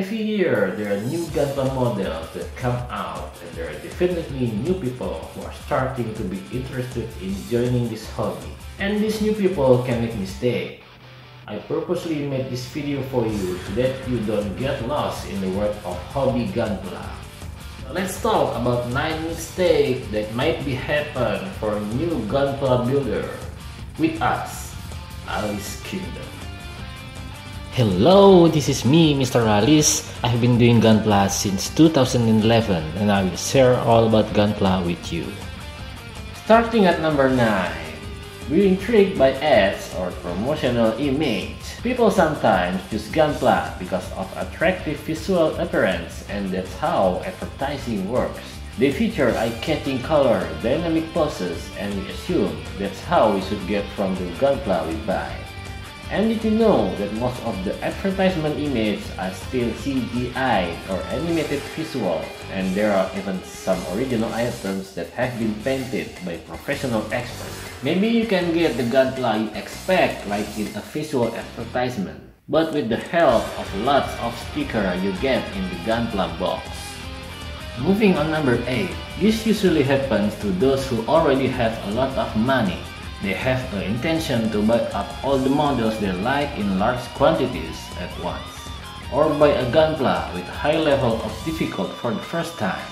Every year, there are new Gunpla models that come out and there are definitely new people who are starting to be interested in joining this hobby. And these new people can make mistakes. I purposely made this video for you so that you don't get lost in the world of hobby Gunpla. Let's talk about 9 mistakes that might be happen for a new Gunpla builder with us, Alis Kingdom. Hello, this is me, Mr. Alis. I've been doing Gunpla since 2011 and I will share all about Gunpla with you. Starting at number 9, we're intrigued by ads or promotional image. People sometimes choose Gunpla because of attractive visual appearance and that's how advertising works. They feature eye-catching color, dynamic poses, and we assume that's how we should get from the Gunpla we buy. And did you know that most of the advertisement images are still CGI or animated visual and there are even some original items that have been painted by professional experts. Maybe you can get the gunpla you expect like in a visual advertisement, but with the help of lots of sticker you get in the gunpla box. Moving on number 8, this usually happens to those who already have a lot of money they have the intention to buy up all the models they like in large quantities at once, or buy a gunpla with high level of difficult for the first time.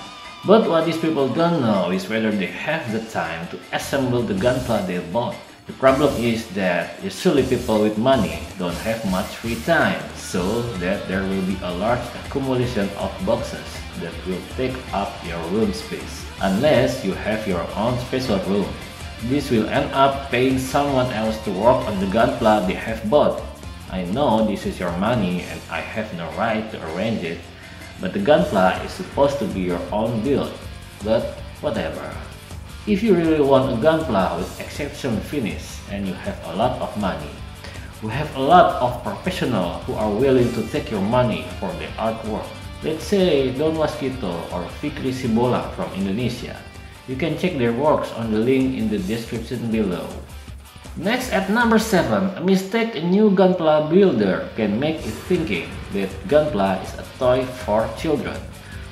But what these people don't know is whether they have the time to assemble the gunpla they bought. The problem is that usually people with money don't have much free time, so that there will be a large accumulation of boxes that will take up your room space, unless you have your own special room. This will end up paying someone else to work on the gunpla they have bought. I know this is your money and I have no right to arrange it, but the gunpla is supposed to be your own build. But whatever. If you really want a gunpla with exceptional finish and you have a lot of money, we have a lot of professionals who are willing to take your money for the artwork. Let's say Don Waskito or Fikri siBolang from Indonesia. You can check their works on the link in the description below. Next at number 7, a mistake a new Gunpla builder can make is thinking that Gunpla is a toy for children.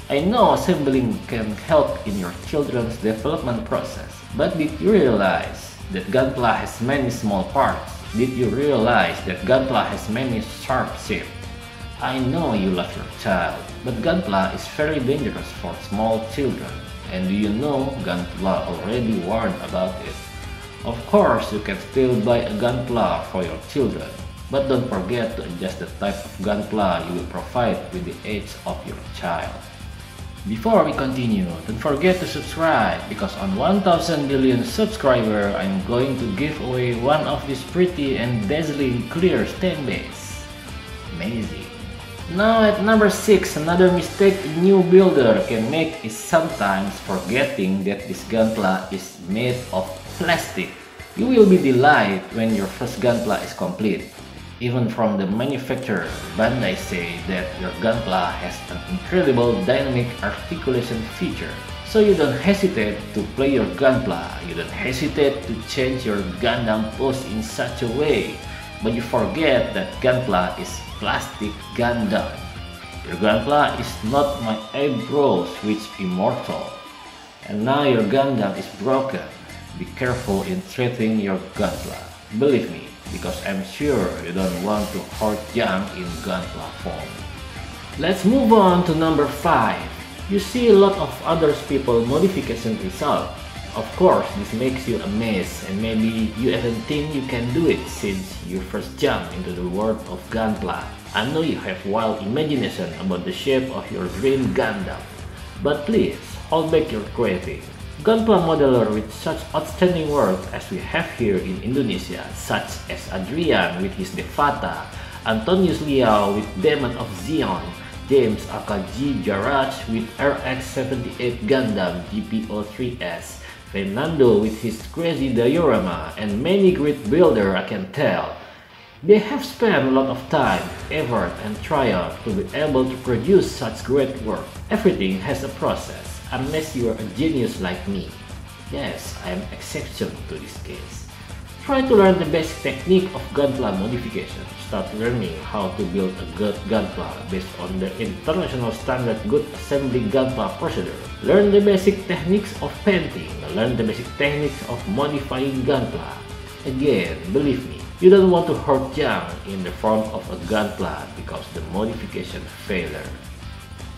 I know assembling can help in your children's development process, but did you realize that Gunpla has many small parts? Did you realize that Gunpla has many sharp shapes? I know you love your child, but Gunpla is very dangerous for small children. And do you know Gunpla already warned about it? Of course, you can still buy a Gunpla for your children, but don't forget to adjust the type of Gunpla you will provide with the age of your child. Before we continue, don't forget to subscribe because on 1000 billion subscriber, I'm going to give away one of these pretty and dazzling clear stain base. Amazing. Now at number 6, another mistake new builder can make is sometimes forgetting that this gunpla is made of plastic. You will be delighted when your first gunpla is complete. Even from the manufacturer, Bandai say that your gunpla has an incredible dynamic articulation feature. So you don't hesitate to play your gunpla, you don't hesitate to change your Gundam pose in such a way, but you forget that gunpla is plastic Gundam. Your Gunpla is not my eyebrows which immortal. And now your Gundam is broken. Be careful in treating your Gunpla. Believe me, because I'm sure you don't want to hurt junk in Gunpla form. Let's move on to number 5. You see a lot of other people modification result. Of course, this makes you amazed and maybe you even think you can do it since you first jump into the world of Gunpla. I know you have wild imagination about the shape of your dream Gundam, but please hold back your craving. Gunpla modeler with such outstanding work as we have here in Indonesia, such as Adrian with his Devata, Antonius Liauw with Demon of Zeon, James AKG Garage with RX-78 Gundam GP03S, Fernando with his crazy diorama and many great builder I can tell. They have spent a lot of time, effort and trial to be able to produce such great work. Everything has a process, unless you are a genius like me. Yes, I am exception to this case. Try to learn the basic technique of gunpla modification. Start learning how to build a good gunpla based on the international standard good assembly gunpla procedure. Learn the basic techniques of painting. Learn the basic techniques of modifying gunpla. Again, believe me, you don't want to hurt Yang in the form of a gunpla because the modification failure.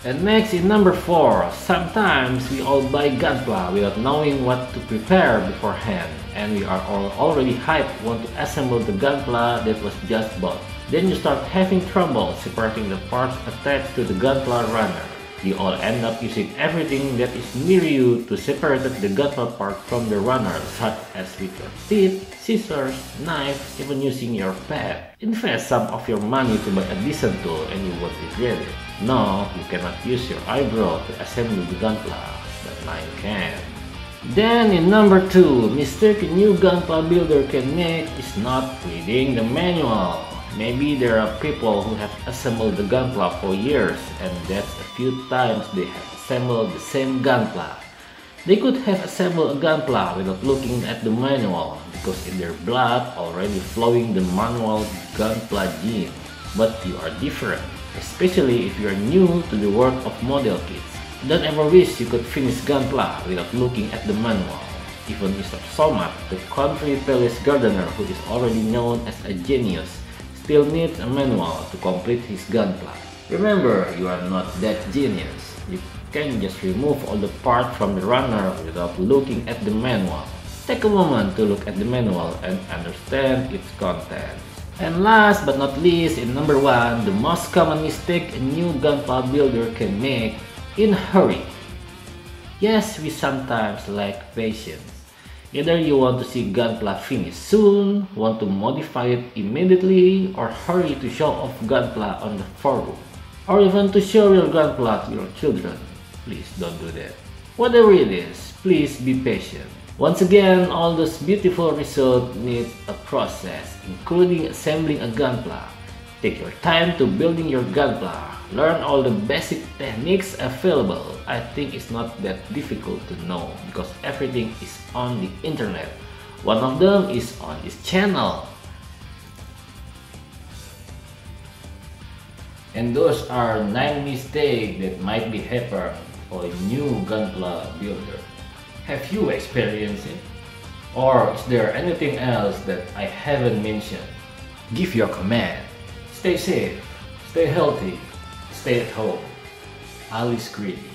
And next is number 4, sometimes we all buy gunpla without knowing what to prepare beforehand and we are all already hyped want to assemble the gunpla that was just bought. Then you start having trouble separating the parts attached to the gunpla runner. You all end up using everything that is near you to separate the gunpla part from the runner such as with your teeth, scissors, knife, even using your pet. Invest some of your money to buy a decent tool and you won't regret it. No, you cannot use your eyebrow to assemble the gunpla, but mine can. Then in number 2, mistake a new gunpla builder can make is not reading the manual. Maybe there are people who have assembled the gunpla for years and that's a few times they have assembled the same gunpla. They could have assembled a gunpla without looking at the manual because in their blood already flowing the manual gunpla gene. But you are different, especially if you are new to the work of model kits. Don't ever wish you could finish Gunpla without looking at the manual. Even Mr. Somat, the country palace gardener who is already known as a genius, still needs a manual to complete his Gunpla. Remember, you are not that genius. You can just remove all the parts from the runner without looking at the manual. Take a moment to look at the manual and understand its contents. And last but not least, in number 1, the most common mistake a new Gunpla builder can make in hurry. Yes, we sometimes lack patience. Either you want to see Gunpla finish soon, want to modify it immediately, or hurry to show off Gunpla on the forum, or even to show your Gunpla to your children. Please don't do that. Whatever it is, please be patient. Once again, all those beautiful results need a process, including assembling a Gunpla. Take your time to building your Gunpla learn all the basic techniques available. I think it's not that difficult to know because everything is on the internet. One of them is on this channel. And those are 9 mistakes that might be happen for a new Gunpla builder. Have you experienced it? Or is there anything else that I haven't mentioned? Give your comment. Stay safe, stay healthy, Stay at home. Alice Green.